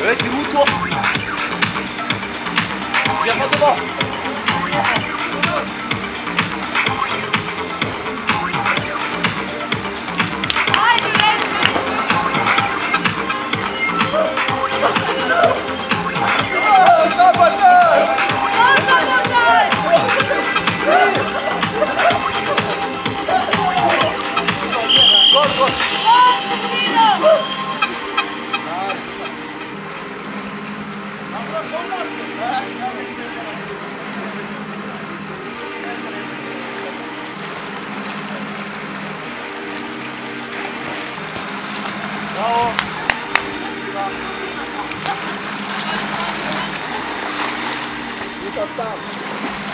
喂，你胡说！别放这放。よかった。